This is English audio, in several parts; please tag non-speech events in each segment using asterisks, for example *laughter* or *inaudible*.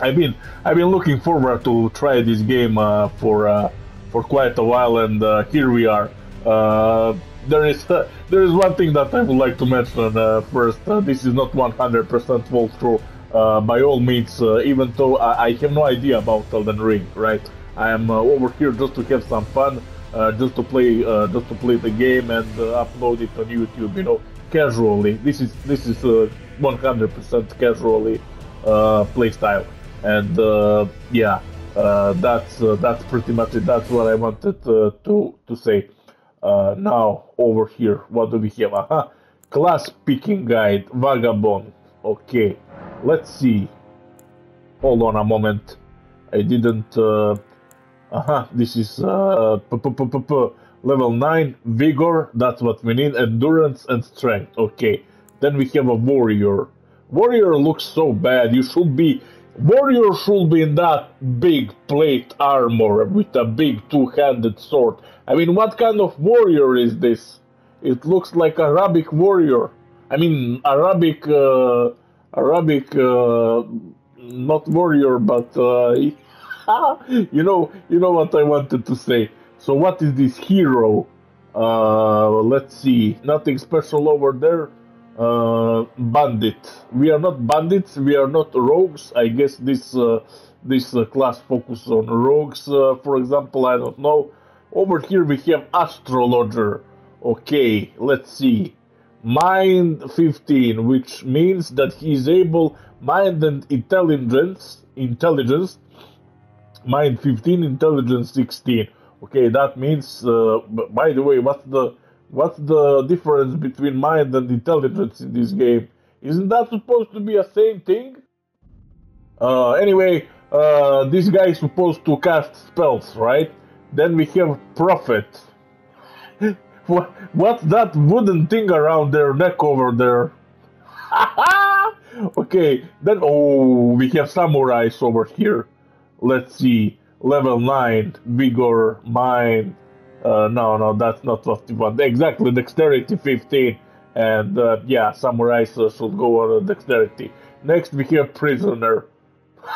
I've been I've been looking forward to try this game uh, for uh, for quite a while, and uh, here we are. Uh, there is there is one thing that I would like to mention uh, first. Uh, this is not 100% walkthrough. by all means, even though I, I, have no idea about Elden Ring, right? I am over here just to have some fun, just to play just to play the game and upload it on YouTube. You know, casually. This is this is 100% casually play style and uh, yeah, uh, that's uh, that's pretty much it. That's what I wanted to to say. now over here, what do we have? Aha, class picking guide, vagabond. Okay, let's see. Hold on a moment. I didn't. Uh huh. This is uh, level nine vigor. That's what we need. Endurance and strength. Okay. Then we have a warrior. Warrior looks so bad. You should be Warrior should be in that big plate armor with a big two-handed sword. I mean, what kind of warrior is this? It looks like Arabic warrior. I mean, Arabic, uh, Arabic, uh, not warrior, but uh, *laughs* you know, you know what I wanted to say. So, what is this hero? Uh, let's see. Nothing special over there uh, bandit. We are not bandits. We are not rogues. I guess this uh, this uh, class focus on rogues. Uh, for example, I don't know. Over here we have astrologer. Okay, let's see. Mind 15, which means that he is able mind and intelligence intelligence. Mind 15, intelligence 16. Okay, that means. Uh, by the way, what's the What's the difference between mind and intelligence in this game? Isn't that supposed to be a same thing? Uh, anyway, uh, this guy is supposed to cast spells, right? Then we have Prophet. *laughs* what, what's that wooden thing around their neck over there? *laughs* okay, then, oh, we have Samurais over here. Let's see, level 9, Vigor, Mind, uh, no, no, that's not what you want. Exactly, dexterity 15. And uh, yeah, samurais uh, should go on dexterity. Next, we have prisoner. *laughs*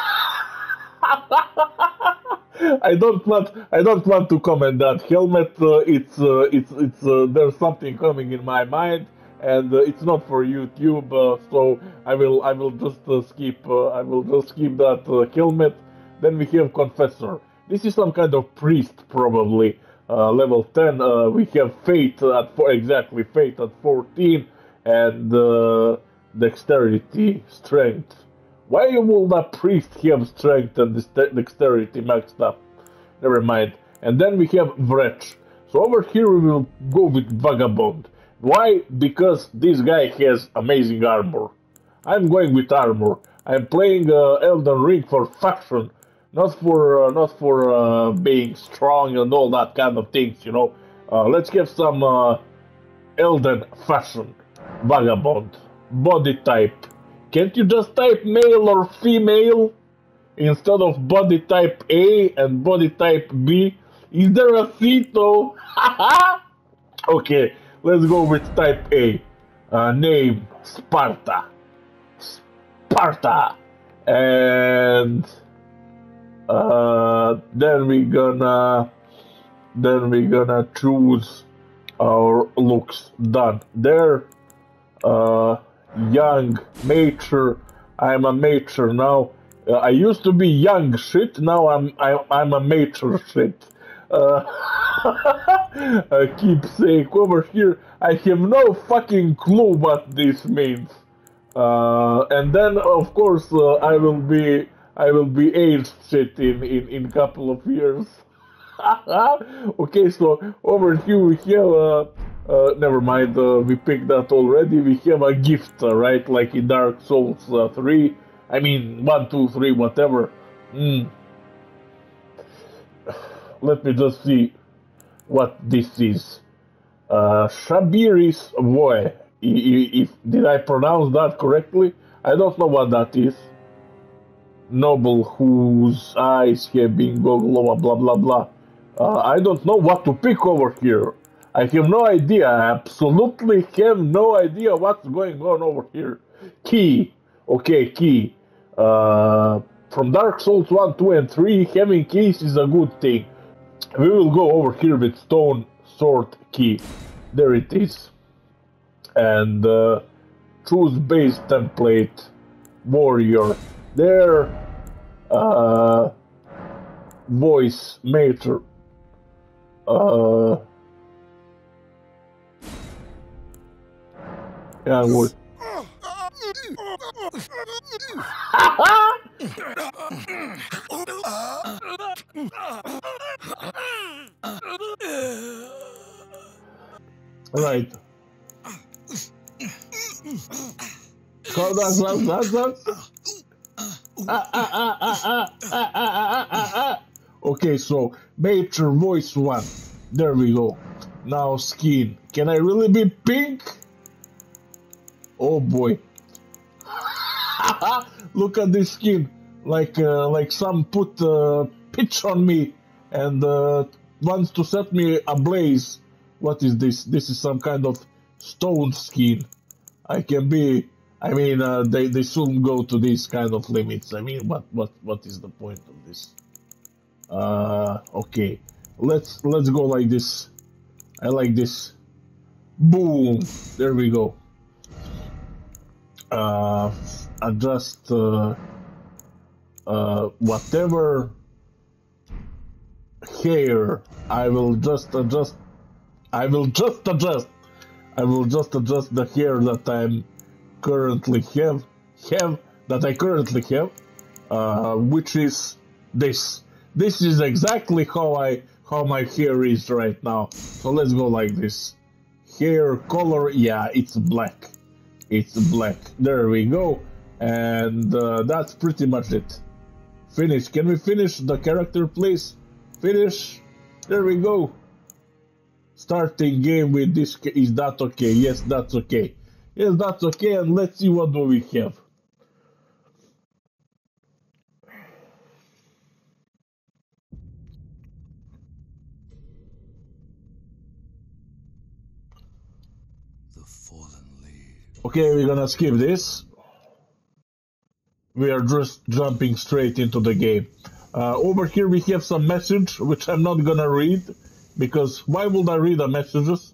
I don't want. I don't want to comment that helmet. Uh, it's. Uh, it's. It's. Uh, there's something coming in my mind, and it's not for YouTube. so I will. I will just skip. I will just skip that helmet. Then we have confessor. This is some kind of priest, probably uh, level 10 uh, we have fate at four, exactly fate at 14 and uh, dexterity strength. Why will that priest have strength and dexterity maxed up? Never mind. And then we have wretch so over here we will go with vagabond. Why? Because this guy has amazing armor. I'm going with armor. I'm playing uh, elden ring for faction not for uh, not for uh, being strong and all that kind of things, you know. Uh, let's get some uh, Elden fashion, vagabond, body type. Can't you just type male or female instead of body type A and body type B? Is there a C though? *laughs* okay, let's go with type A. Uh, name Sparta. Sparta. And uh, then we gonna then we gonna choose our looks done. There uh, young mature i'm a mature now. Uh, i used to be young shit now i'm I, i'm a mature shit. Uh, *laughs* keep saying over here. I have no fucking clue what this means. Uh, and then of course uh, i will be I will be aged shit in in in couple of years. *laughs* okay, so over here we have uh, never mind. Uh, we picked that already. We have a gift, uh, right? Like in Dark Souls uh, three. I mean one, two, three, whatever. Mm. *sighs* Let me just see what this is. Uh, Shabiris Voe. If, did I pronounce that correctly? I don't know what that is noble whose eyes have been goggled, blah blah blah. Uh, I don't know what to pick over here. I have no idea. I absolutely have no idea what's going on over here. Key. Okay, key. Uh, from Dark Souls 1, 2, and 3, having keys is a good thing. We will go over here with Stone Sword Key. There it is. And uh, choose base template warrior their uh, voice matter. Uh, yeah, I right. So that's, that's, that's, that's. *laughs* Okay, so major voice one. There we go. Now skin. Can I really be pink? Oh boy. *laughs* Look at this skin. Like uh, like some put uh, pitch on me and uh, wants to set me ablaze. What is this? This is some kind of stone skin. I can be. I mean, uh, they they soon go to these kind of limits. I mean, what what what is the point of this? Uh, okay, let's let's go like this. I like this. Boom! There we go. Uh, adjust uh, uh, whatever hair. I will just adjust. I will just adjust. I will just adjust the hair that I'm currently have have that I currently have, uh, which is this. This is exactly how I how my hair is right now. So let's go like this. Hair color, yeah, it's black. It's black. There we go. And uh, that's pretty much it. Finish. Can we finish the character, please? Finish. There we go. Starting game with this. Is that okay? Yes, that's okay. Yes, that's okay. And let's see what do we have. Okay, we're gonna skip this. We are just jumping straight into the game. Uh, over here we have some message, which I'm not gonna read, because why would I read the messages?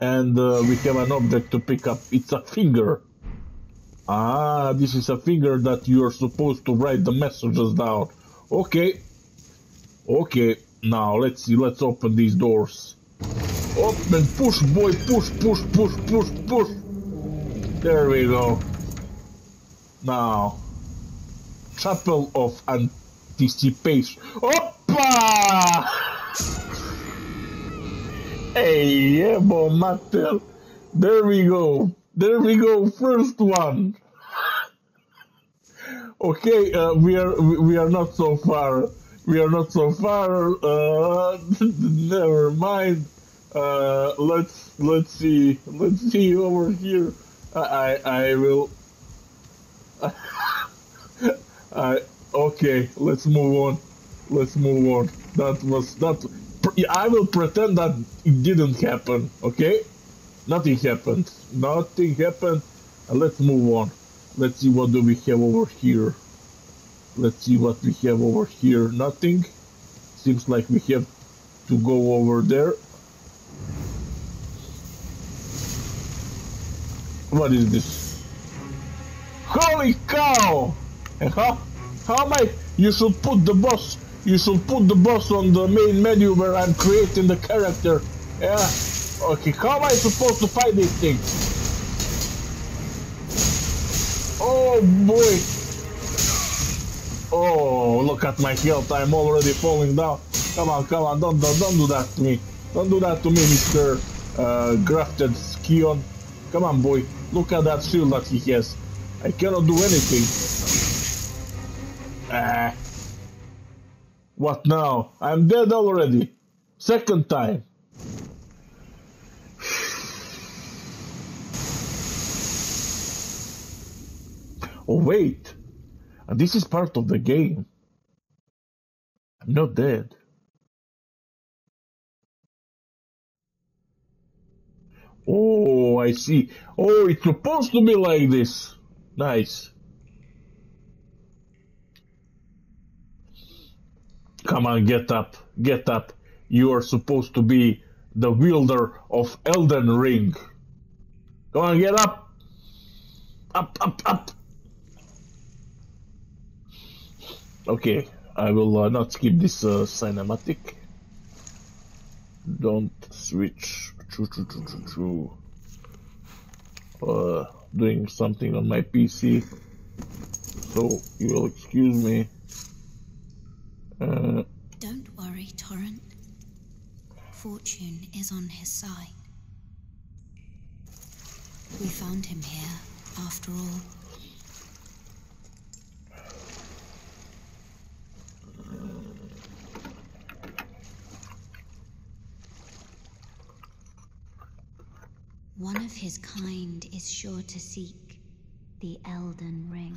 And uh, we have an object to pick up. It's a finger. Ah, this is a finger that you're supposed to write the messages down. Okay. Okay, now let's see, let's open these doors. Open, push, boy, push, push, push, push, push. There we go. Now, Chapel of Anticipation. Opa! Hey, yeah, boy, Mattel. There we go. There we go. First one. *laughs* okay, uh, we are we are not so far. We are not so far. Uh, *laughs* never mind. Uh, let's let's see. Let's see over here. I I will. *laughs* I okay. Let's move on. Let's move on. That was that. I will pretend that it didn't happen. Okay. Nothing happened. Nothing happened. Let's move on. Let's see what do we have over here. Let's see what we have over here. Nothing. Seems like we have to go over there. What is this? Holy cow! And how, how am I? You should put the boss, you should put the boss on the main menu where I'm creating the character. Yeah. Okay, how am I supposed to fight this thing? Oh boy. Oh, look at my health. I'm already falling down. Come on, come on. Don't, don't, don't do that to me. Don't do that to me, Mr. Uh, grafted Scion. Come on, boy. Look at that shield that he has. I cannot do anything. Ah. What now? I'm dead already. Second time. Oh wait. This is part of the game. I'm not dead. Oh, I see. Oh, it's supposed to be like this. Nice. Come on, get up, get up. You are supposed to be the wielder of Elden Ring. Come on, get up. Up, up, up. Okay, I will uh, not skip this uh, cinematic. Don't switch. Choo, choo, choo, choo, choo. Uh, doing something on my PC. So you will excuse me. Uh, Don't worry, Torrent. Fortune is on his side. We found him here, after all. One of his kind is sure to seek the Elden Ring.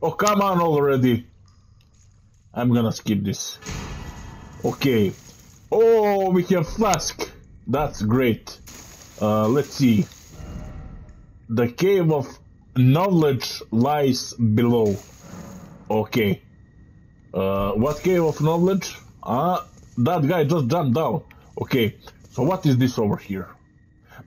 Oh, come on already. I'm gonna skip this. Okay. Oh, we have flask. That's great. Uh, let's see. The cave of knowledge lies below. Okay. Uh, what cave of knowledge? Ah, that guy just jumped down. Okay. So what is this over here?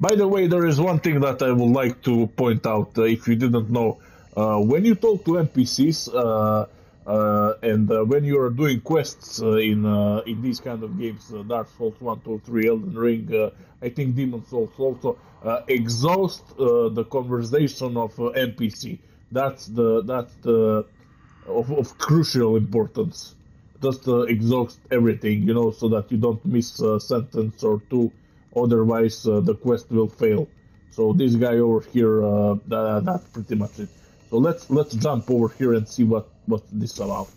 By the way, there is one thing that I would like to point out. Uh, if you didn't know, uh, when you talk to NPCs uh, uh, and uh, when you are doing quests uh, in uh, in these kind of games, uh, Dark Souls 1, 2, 3, Elden Ring, uh, I think Demon's Souls also, uh, exhaust uh, the conversation of uh, NPC. That's the that's the of, of crucial importance. Just uh, exhaust everything, you know, so that you don't miss a sentence or two. Otherwise, uh, the quest will fail. So this guy over here, uh, that, that's pretty much it. So let's let's jump over here and see what what this about.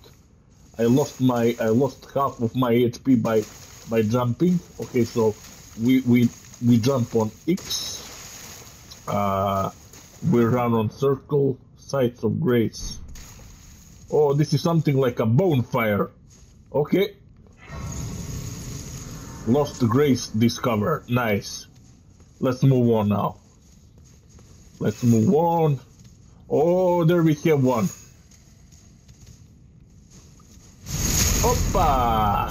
I lost my I lost half of my HP by by jumping. Okay, so we we we jump on X. Uh, we run on circle. Sites of grace. Oh, this is something like a bonfire. Okay. Lost grace discovered. Nice. Let's move on now. Let's move on. Oh, there we have one. Opa!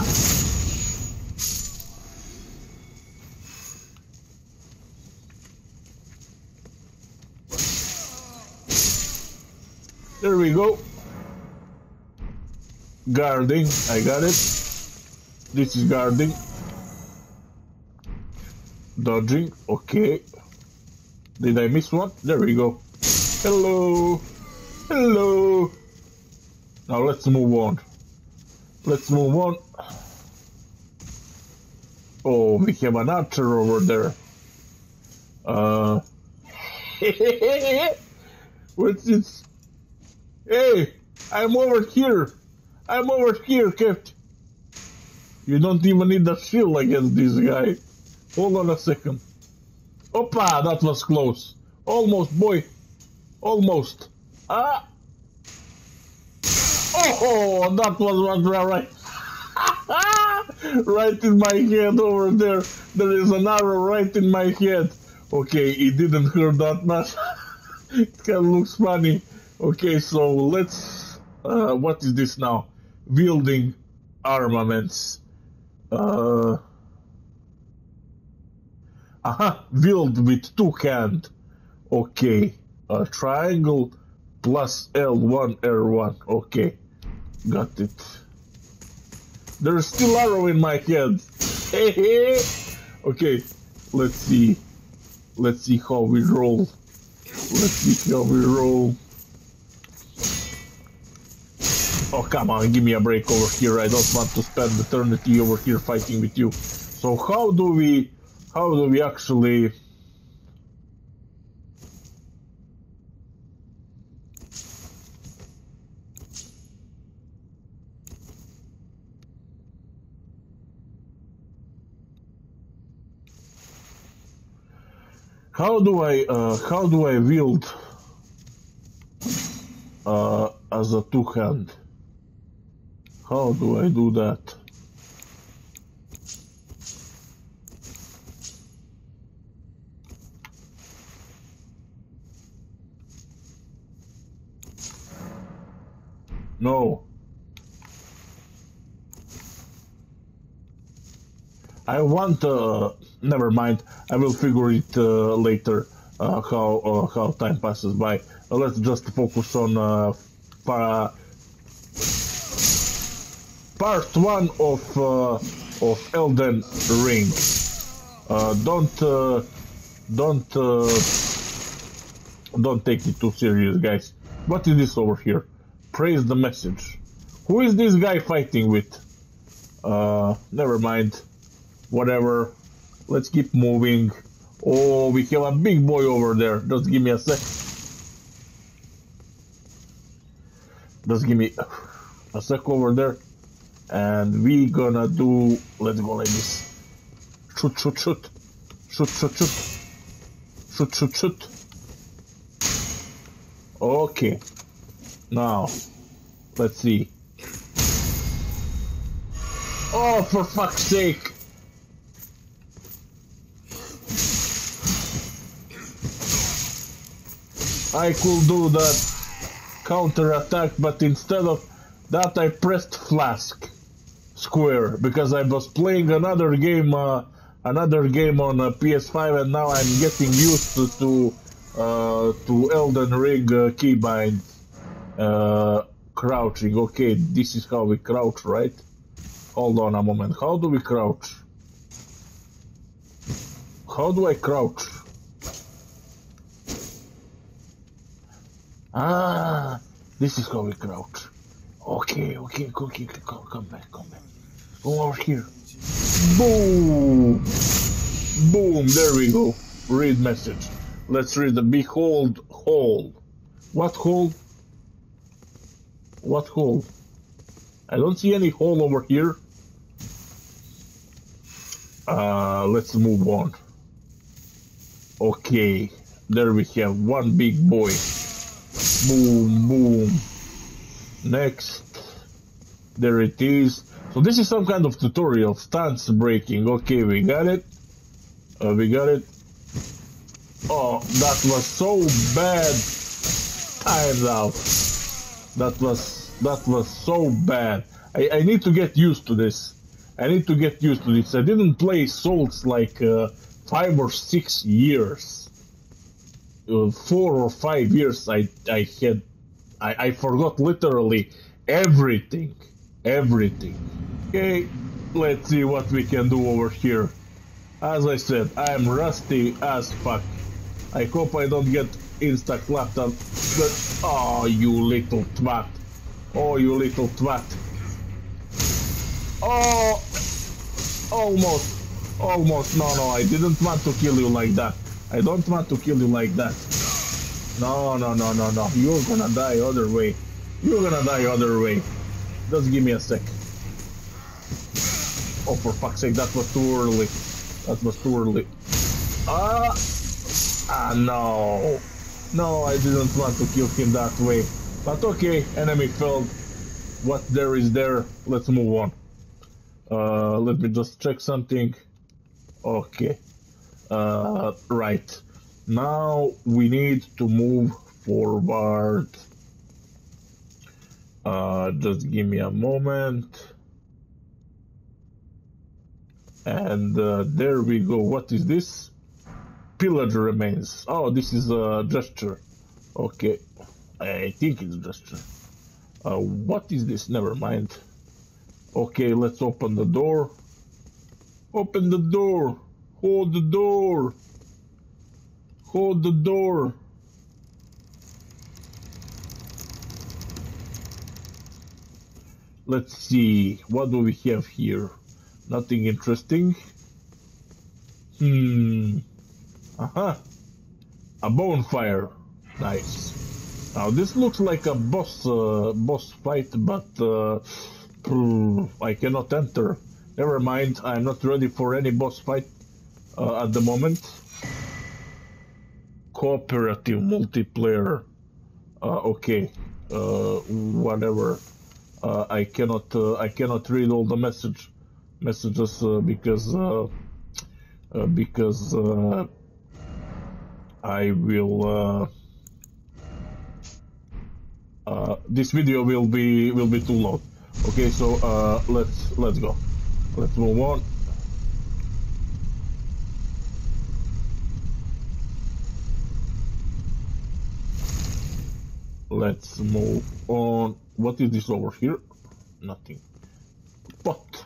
There we go. Guarding, I got it. This is guarding. Dodging, okay. Did I miss one? There we go. Hello. Hello. Now let's move on. Let's move on. Oh, we have an archer over there. Uh. *laughs* What's this? Hey, I'm over here. I'm over here, Kept. You don't even need a shield against this guy. Hold on a second. Opa, that was close. Almost, boy. Almost. Ah. Oh, that was right, *laughs* right. right in my head over there. There is an arrow right in my head. Okay, it didn't hurt that much. *laughs* it kind of looks funny. Okay, so let's. Uh, what is this now? Wielding armaments. Uh. Aha, wield with two hand. Okay. A triangle plus L1, R1. Okay. Got it. There's still arrow in my head. *laughs* okay. Let's see. Let's see how we roll. Let's see how we roll. Oh, come on, give me a break over here. I don't want to spend eternity over here fighting with you. So how do we, how do we actually... How do I uh, how do I wield uh, as a two hand? How do I do that? No. I want. Uh, never mind. I will figure it uh, later. Uh, how uh, how time passes by. Uh, let's just focus on uh, pa part one of uh, of Elden Ring. Don't don't don't take it too serious, guys. What is this over here? Praise the message. Who is this guy fighting with? Uh, never mind. Whatever. Let's keep moving. Oh, we have a big boy over there. Just give me a sec. Just give me a sec over there. And we gonna do... Let's go like this. Shoot, shoot, shoot. Shoot, shoot, shoot. Shoot, shoot, shoot. Okay. Now, let's see. Oh, for fuck's sake! I could do that counter attack, but instead of that I pressed flask square because I was playing another game, uh, another game on uh, PS5, and now I'm getting used to to, uh, to Elden Ring uh, keybind uh, crouching. Okay, this is how we crouch, right? Hold on a moment. How do we crouch? How do I crouch? Ah, this is how we crouch. Okay, okay, okay, come, come back, come back. Go over here. Boom! Boom, there we go. Read message. Let's read the behold hole. What hole? What hole? I don't see any hole over here. Uh, let's move on. Okay, there we have one big boy. Boom, boom. Next. There it is. So this is some kind of tutorial, stance breaking. Okay, we got it. Uh, we got it. Oh, that was so bad. Times out. That was that was so bad. I, I need to get used to this. I need to get used to this. I didn't play Souls like uh, five or six years uh, four or five years I I had I, I forgot literally everything everything. Okay let's see what we can do over here. As I said I'm rusty as fuck. I hope I don't get insta clapped on oh you little twat. Oh you little twat. Oh almost almost. No no I didn't want to kill you like that I don't want to kill you like that. No, no, no, no, no. You're gonna die other way. You're gonna die other way. Just give me a sec. Oh, for fuck's sake, that was too early. That was too early. Ah! Ah, no. No, I didn't want to kill him that way. But okay, enemy felled. What there is there. Let's move on. Uh, let me just check something. Okay. Uh, right. Now we need to move forward. Uh, just give me a moment. And uh, there we go. What is this? Pillage remains. Oh, this is a gesture. Okay. I think it's gesture. Uh, what is this? Never mind. Okay, let's open the door. Open the door. Hold the door. Hold the door. Let's see, what do we have here? Nothing interesting. Hmm. Aha. A bonfire. Nice. Now this looks like a boss uh, boss fight, but uh, I cannot enter. Never mind, I'm not ready for any boss fight uh, at the moment. cooperative multiplayer. Uh, okay, uh, whatever. Uh, I cannot I cannot read all the message messages because because I will. Uh, this video will be will be too long. Okay, so uh, let's let's go. Let's move on. Let's move on. What is this over here? Nothing. But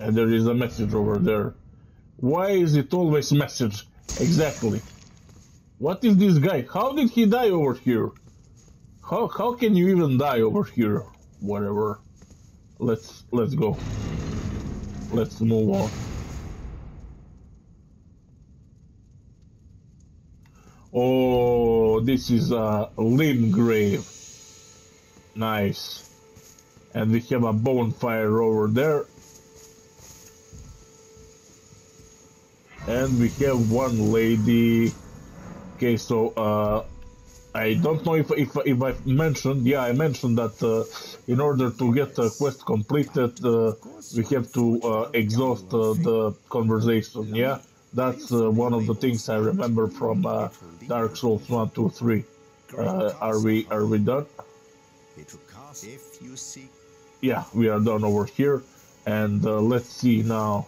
and there is a message over there. Why is it always message? Exactly. What is this guy? How did he die over here? How how can you even die over here? Whatever. Let's let's go. Let's move on. Oh, this is a Limgrave. Nice. And we have a bonfire over there. And we have one lady. Okay, so uh, I don't know if if if I mentioned. Yeah, I mentioned that uh, in order to get a quest completed, uh, we have to uh, exhaust uh, the conversation. Yeah, that's one of the things I remember from Dark Souls 1, 2, 3. are we are we done? Yeah, we are done over here. And let's see now.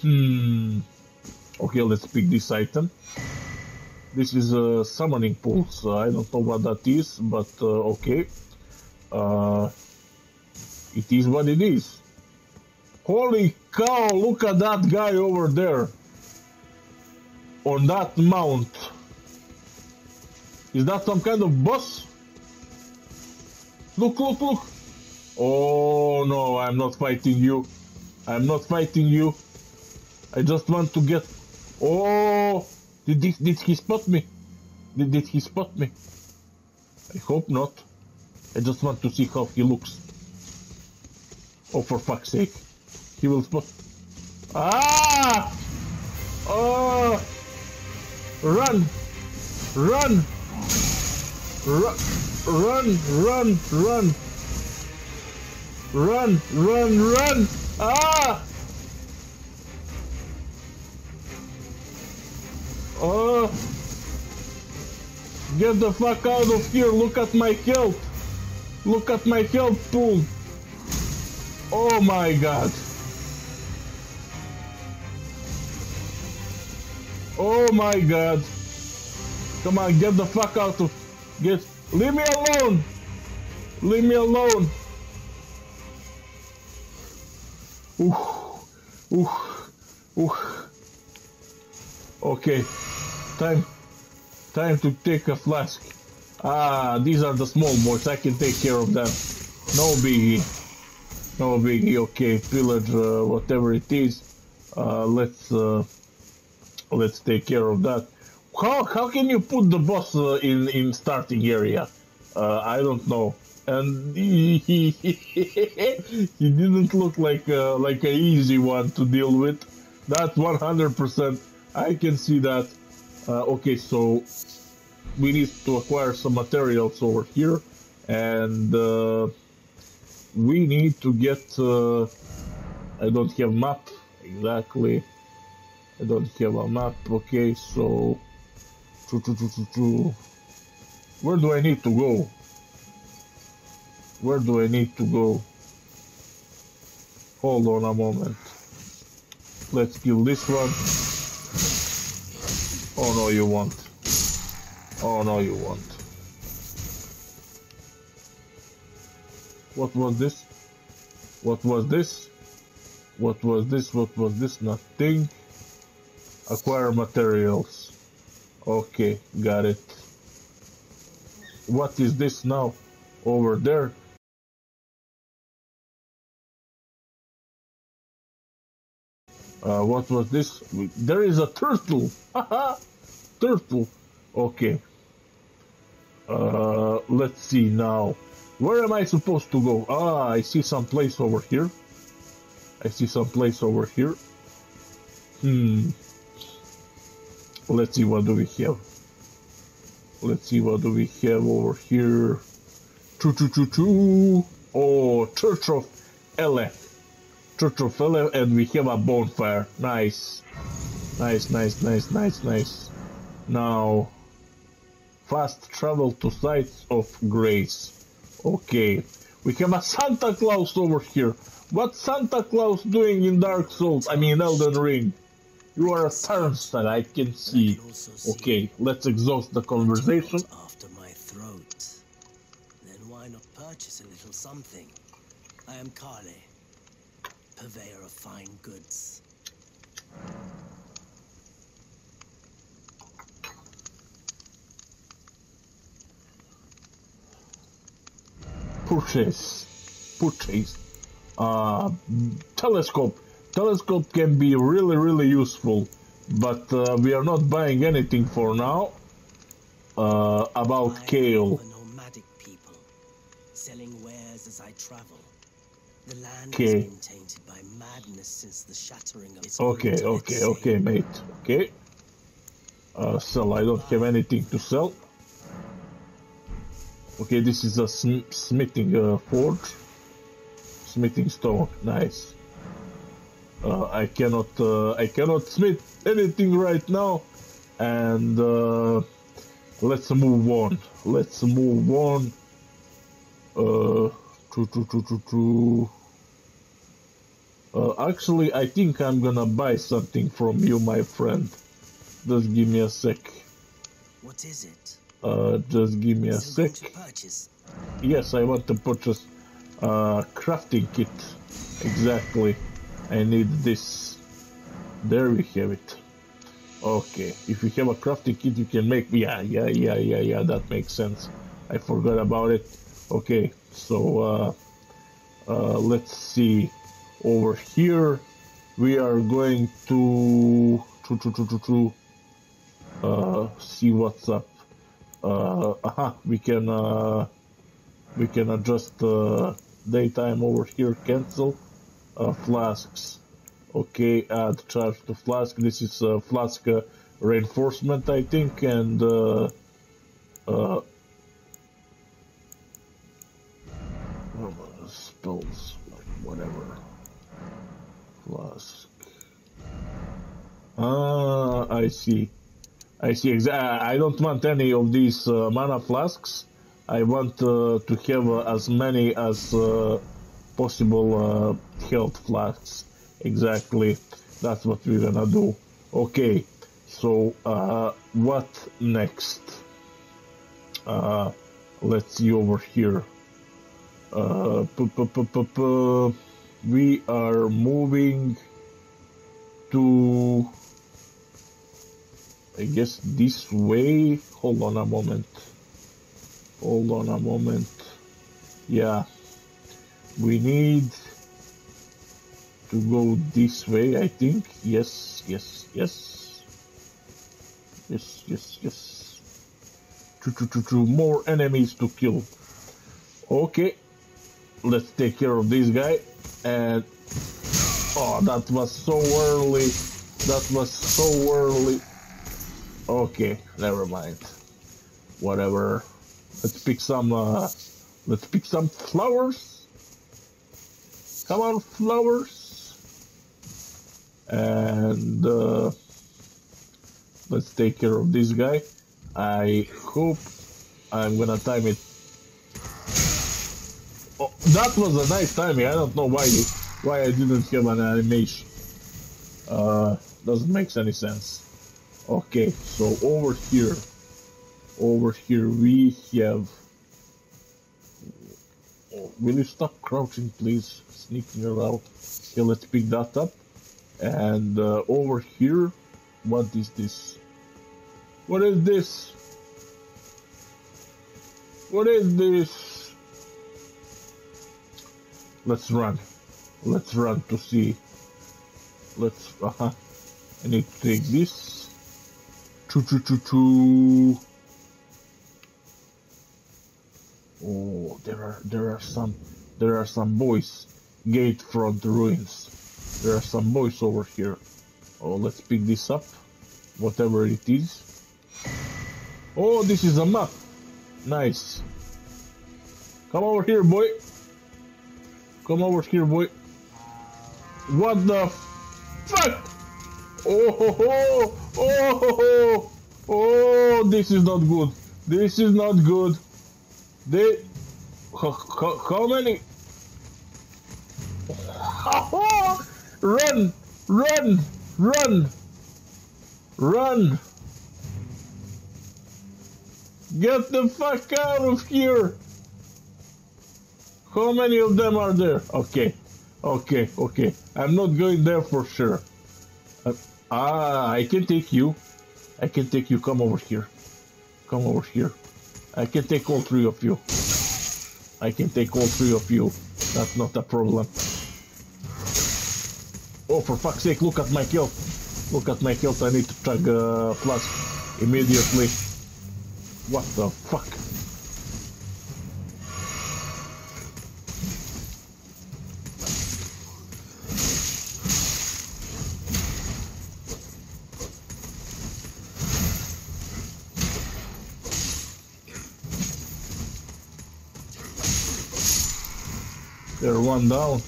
Hmm. Okay, let's pick this item. This is a summoning pulse. Uh, I don't know what that is, but uh, okay. it is what it is. Holy cow! Look at that guy over there. On that mount. Is that some kind of boss? Look, look, look! Oh no, I'm not fighting you. I'm not fighting you. I just want to get. Oh! Did, did, did he spot me? Did, did he spot me? I hope not. I just want to see how he looks. Oh, for fuck's sake. He will spot. Ah! Oh! Run! Run! Run! Run! Run! Run! Run! Run! Run! Ah! Oh! Get the fuck out of here! Look at my health! Look at my health pool! Oh my god! Oh my god! Come on, get the fuck out of get leave me alone! Leave me alone! Ooh, ooh, ooh. Okay, time, time to take a flask. Ah, these are the small boys. I can take care of them. No biggie. No biggie. Okay, pillage, uh, whatever it is. Uh, let's uh, let's take care of that. How how can you put the boss uh, in in starting area? Uh, I don't know. And he, *laughs* he, he didn't look like uh, like an easy one to deal with. That 100%. I can see that. Uh, okay, so we need to acquire some materials over here, and uh, we need to get. Uh, I don't have map exactly. I don't have a map. Okay, so where do I need to go? Where do I need to go? Hold on a moment. Let's kill this one. Oh no, you won't. Oh no, you won't. What was this? What was this? What was this? What was this? Nothing. Acquire materials. Okay, got it. What is this now? Over there? Uh, what was this? There is a turtle! *laughs* Turtle! Okay. Uh, let's see now. Where am I supposed to go? Ah, I see some place over here. I see some place over here. Hmm. Let's see what do we have. Let's see what do we have over here. Choo choo choo choo. Oh, Church of Elleh. Church of Elleh, and we have a bonfire. Nice. Nice, nice, nice, nice, nice. Now, fast travel to sites of grace. Okay. We have a Santa Claus over here. What Santa Claus doing in Dark Souls? I mean Elden Ring. You are a turnstile, I can see. Okay, let's exhaust the conversation. After my throat. Then why not purchase a little something? I am Kale, purveyor of fine goods. Purchase. Purchase. Uh, telescope. Telescope can be really, really useful, but uh, we are not buying anything for now. Uh, about I Kale. nomadic people, selling wares as I travel. The land Okay. has been tainted by madness since the shattering of its Okay, okay, okay, mate. Okay. Uh, sell. I don't have anything to sell. Okay, this is a sm- smithing uh, forge. Smithing stone. Nice. Uh, I cannot. Uh, I cannot smith anything right now, and uh, let's move on. Let's move on. Uh, true, true, true, true, true. Uh, actually, I think I'm gonna buy something from you, my friend. Just give me a sec. What is it? Uh, just give me a sec. Yes, I want to purchase a crafting kit. Exactly. I need this. There we have it. Okay, if you have a crafting kit, you can make. Yeah, yeah, yeah, yeah, yeah. That makes sense. I forgot about it. Okay, so uh, uh, let's see. Over here, we are going to to to to to, to uh, see what's up. Uh, aha, we can uh, we can adjust uh, daytime over here. Cancel uh, flasks. Okay, add charge to flask. This is uh, flask uh, reinforcement, I think, and uh, uh, uh, spells, whatever. Flask. Ah, I see. I see. I don't want any of these uh, mana flasks. I want uh, to have uh, as many as uh, possible uh, health flasks. Exactly. That's what we're gonna do. Okay. So, uh, what next? Uh, let's see over here. Uh, we are moving to I guess this way. Hold on a moment. Hold on a moment. Yeah. We need to go this way, I think. Yes, yes, yes. Yes, yes, yes. True, true, true, true. More enemies to kill. Okay. Let's take care of this guy. And. Oh, that was so early. That was so early. Okay, never mind. Whatever. Let's pick some. Uh, let's pick some flowers. Come on, flowers. And uh, let's take care of this guy. I hope I'm gonna time it. Oh, that was a nice timing. I don't know why why I didn't have an animation. Uh, doesn't make any sense. Okay, so over here, over here we have. Oh, will you stop crouching, please? Sneaking around. Okay, let's pick that up. And uh, over here, what is this? What is this? What is this? Let's run. Let's run to see. Let's. Uh huh. I need to take this. Choo choo choo choo. Oh, there are there are some there are some boys. Gatefront Ruins. There are some boys over here. Oh, let's pick this up. Whatever it is. Oh, this is a map. Nice. Come over here, boy. Come over here, boy. What the fuck? Oh, ho, ho. oh, ho, ho. oh, this is not good. This is not good. They, how, how, how many? *laughs* run, run, run, run. Get the fuck out of here. How many of them are there? Okay, okay, okay. I'm not going there for sure. Uh, ah, I can take you. I can take you. Come over here. Come over here. I can take all three of you. I can take all three of you. That's not a problem. Oh, for fuck's sake, look at my health. Look at my health. I need to chug uh, flask immediately. What the fuck? There, one down.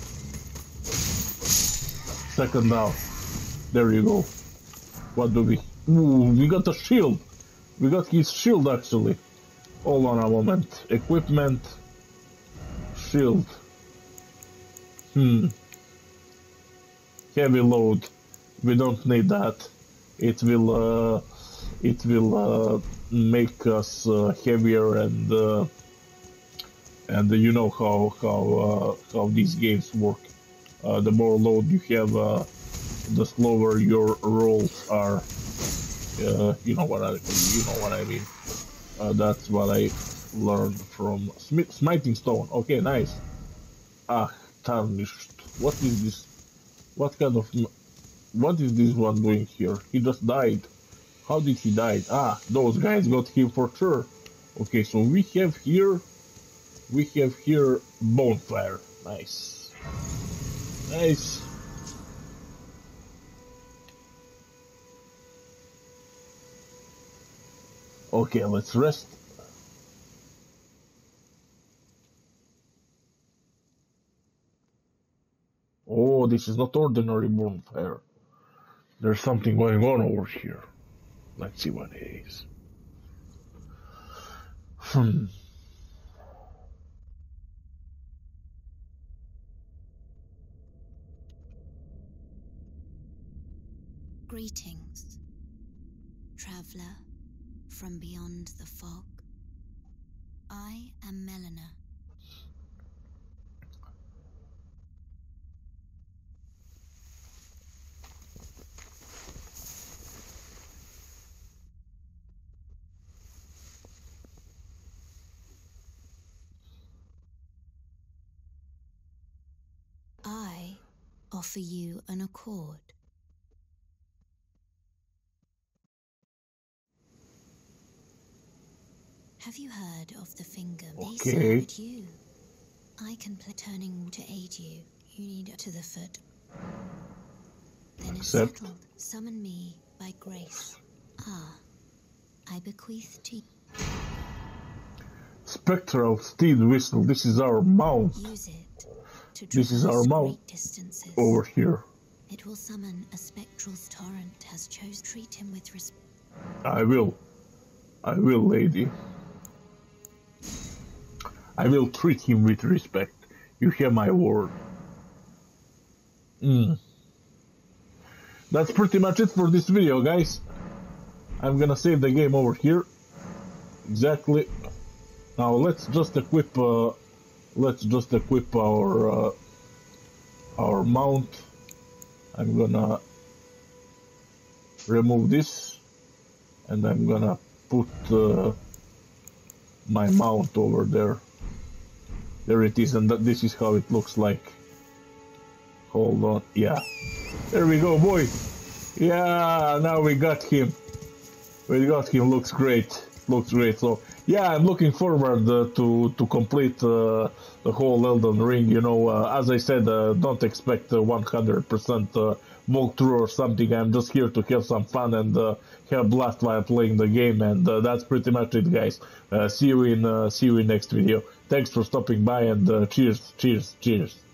Second down. There you go. What do we... Ooh, we got a shield. We got his shield actually. Hold on a moment. Equipment. Shield. Hmm. Heavy load. We don't need that. It will, uh, it will, uh, make us, uh, heavier and, uh, and you know how, how, uh, how these games work. Uh, the more load you have, uh, the slower your rolls are. Uh, you know what I, you know what I mean. Uh, that's what I learned from Smiting Stone. Okay, nice. Ah, tarnished. What is this? What kind of, what is this one doing here? He just died. How did he die? Ah, those guys got him for sure. Okay, so we have here, we have here bonfire. Nice. Nice. Okay, let's rest. Oh, this is not ordinary bonfire. There's something going on over here. Let's see what it is. Hmm. Greetings, traveler from beyond the fog. I am Melina. I offer you an accord. Have you heard of the finger Okay. beside you? I can play turning to aid you. You need to the foot. Then it's Accept. settled. Summon me by grace. Ah, I bequeath to you. Spectral steed whistle. This is our mount use it to This is our mount over here. It will summon a spectral's torrent. Has chose treat him with respect. I will. I will, lady. I will treat him with respect. You have my word. Mm. That's pretty much it for this video, guys. I'm gonna save the game over here. Exactly. Now let's just equip. Uh, let's just equip our uh, our mount. I'm gonna remove this and I'm gonna put uh, my mount over there. There it is, and this is how it looks like. Hold on, yeah. There we go, boy. Yeah, now we got him. We got him. Looks great. Looks great. So yeah, I'm looking forward uh, to to complete uh, the whole Elden Ring. You know, uh, as I said, uh, don't expect uh, 100% uh, walkthrough or something. I'm just here to have some fun and uh, have blast while playing the game, and uh, that's pretty much it, guys. Uh, see you in uh, see you in next video. Thanks for stopping by, and uh, cheers, cheers, cheers.